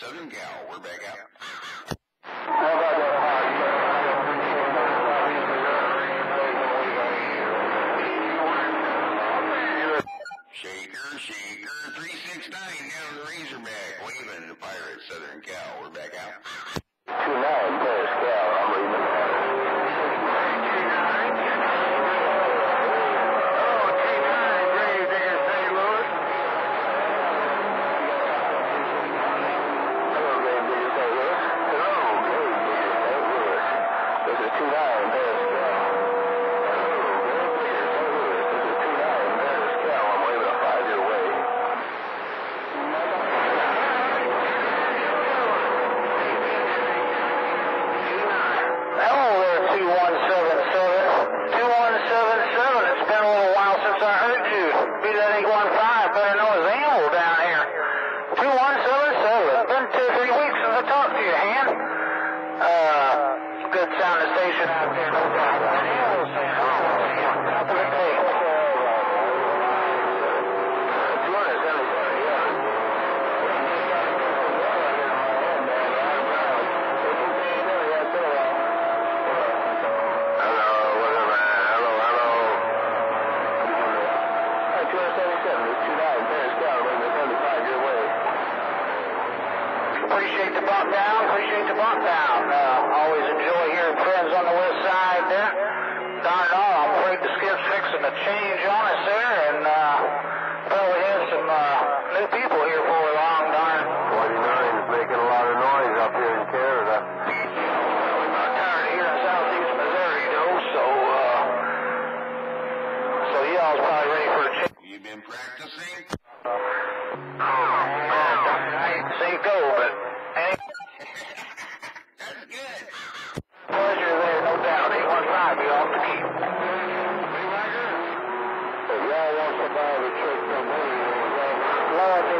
Southern Cal, we're back out. Shaker, shaker, 369 down the Razorback, waving to Pirates, Southern Cal, we're back out. Hello there, 2177. 2177, it's been a little while since I heard you. Be that 815, better know his Anvil down here. 2177, it's been two or three weeks since I talked to you, Han. Uh, good sounding station out there, no doubt. Animals, Top of the day. Appreciate the bump down. Appreciate the bump down. Uh, always enjoy hearing friends on the west side there. Darn it all, I'm afraid the skip's fixing to change on us there, and uh, probably have some uh, new people here for long. Darn. 29 is making a lot of noise up here in Canada. We're not tired of here in southeast Missouri, though, so uh, so y'all's probably ready for a change. You been practicing? Man, I hate to say go, but any That's good. pleasure there, no doubt. 815, be off the keep. Lord, this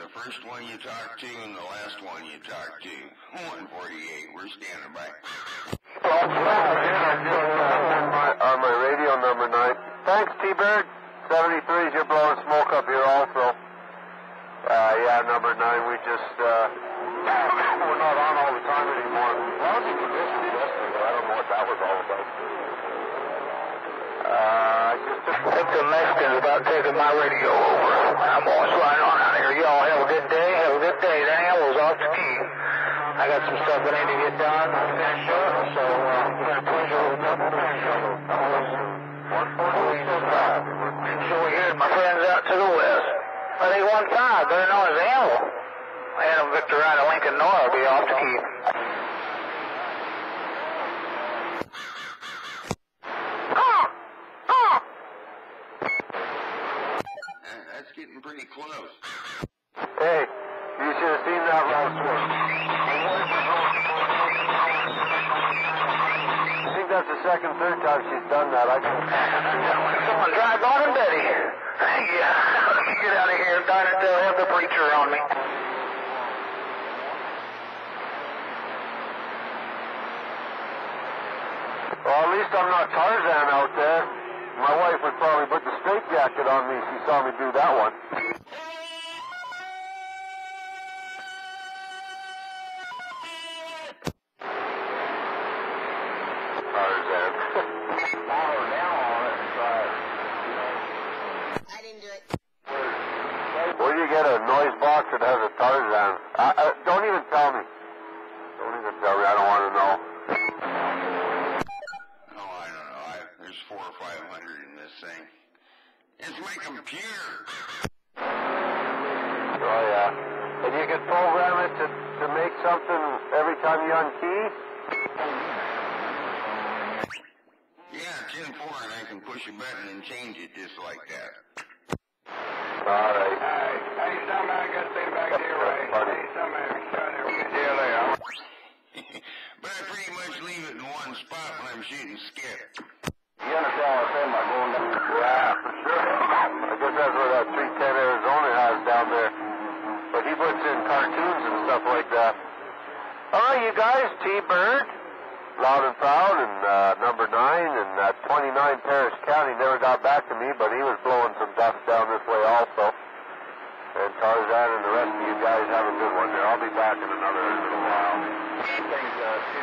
the first one you talk to and the last one you talk to. 148, we're standing by. on my, on my radio number nine. Thanks, T-Bird. 73s, you're blowing smoke up here also. Uh, yeah, number nine, we just, uh, we're not on all the time anymore. Lousy conditions yesterday, but I don't know what that was all about. Uh, I just I think the Mexican's about taking my radio over. I'm always flying on out here. Y'all have a good day. Have a good day. The Anvil's off the key. I got some stuff that I need to get done. So uh, double Enjoy hearing my friends out to the west. But 815, better known as Anvil. Adam Victor out of Lincoln Nora will be off the key. Uh, That's getting pretty close. Hey, you should have seen that last one. I think that's the second, third time she's done that. I can Someone drive on him, Betty. Yeah, let me get out of here. It, they'll have the preacher on me. Well, at least I'm not Tarzan out there. My wife would probably put the straight jacket on me if she saw me do that one. Tarzan. I didn't do it. Where do you get a noise box that has a Tarzan? Uh, uh, don't even tell me. Don't even tell me. I don't want to know. Oh, I don't know. I, there's four or five hundred in this thing. It's my computer. Oh yeah. And you can program it to, to make something every time you unkey? Yeah, 10 4 I can push a button and change it just like that. All right. Hey, hey, somebody got to stay back there, right? Funny. Hey, somebody shot there. Good deal there. but I pretty much leave it in one spot when I'm shooting skip. You understand what I'm saying by going down? Yeah, for sure. I guess that's what that 310 Arizona has down there. But he puts in cartoons and stuff like that. All right, you guys, T-Bird, loud and proud, and uh, number nine, and uh, 29 Paris County never got back to me, but he was blowing some dust down this way also. And Tarzan and the rest of you guys have a good one there. I'll be back in another little while. Things, uh.